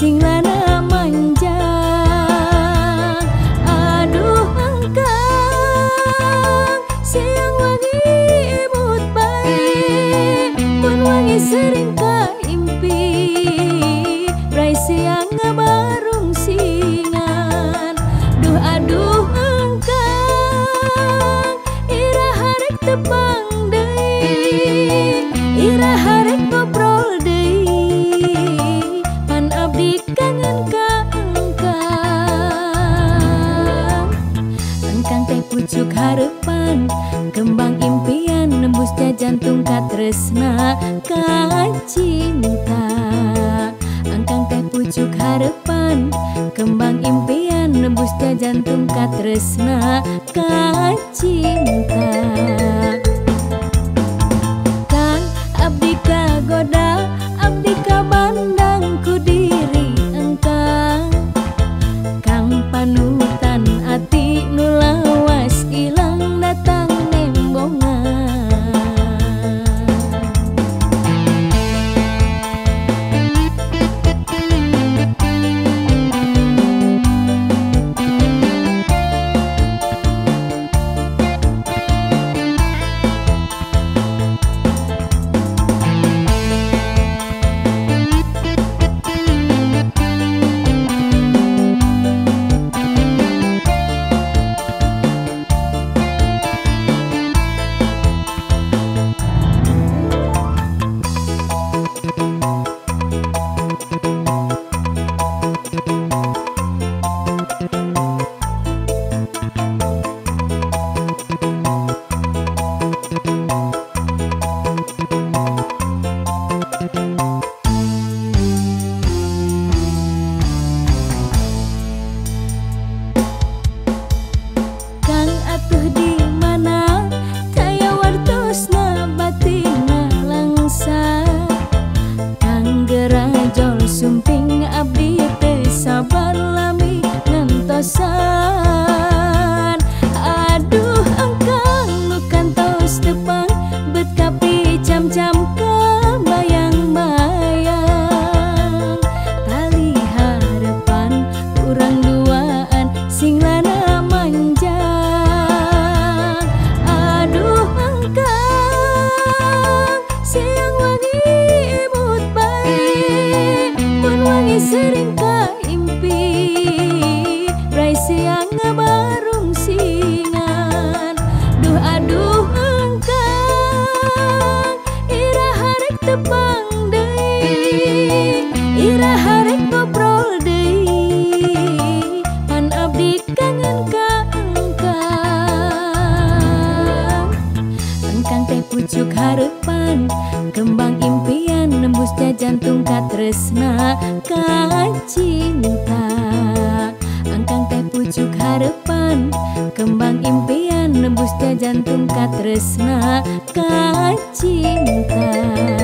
singlana manja. Aduh angkang siang wangi imut baik. Pun sering ka impi rai siang singan. Duh aduh angkang ira harek tepang jantung katresna kacinta, angkang teh pucuk harapan kembang impian nembusnya jantung katresna kacinta. cinta Seringkah impi Raih siang baru pucuk harapan kembang impian nembusnya jantung katresna kacinta. Ka angkang teh pucuk harapan kembang impian nembusnya jantung katresna kacinta. ka